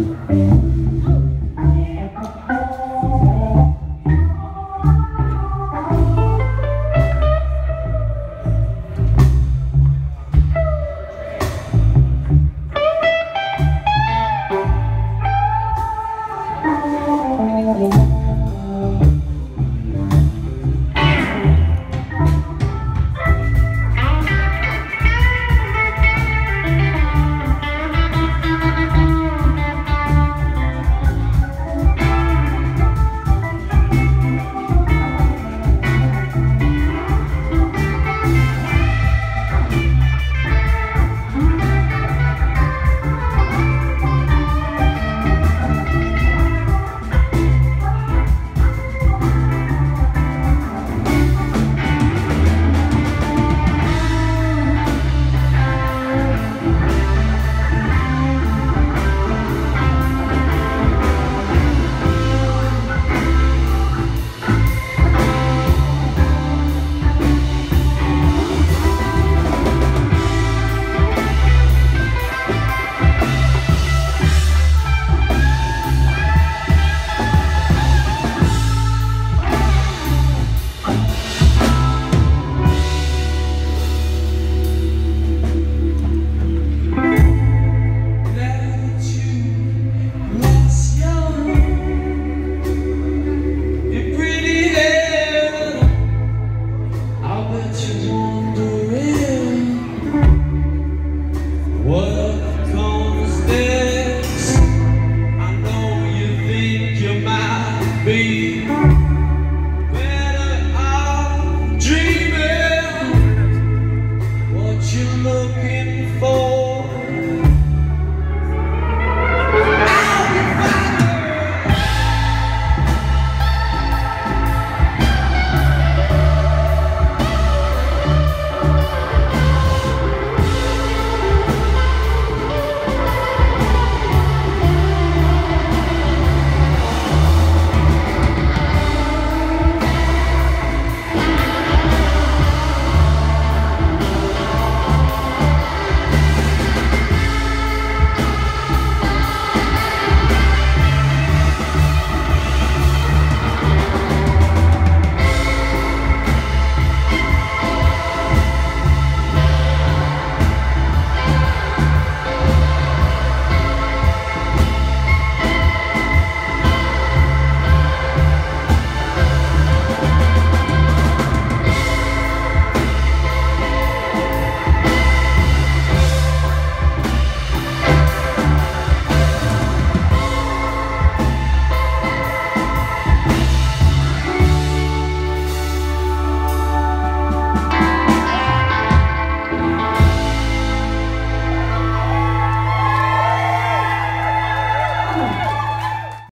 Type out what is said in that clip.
Mm-hmm.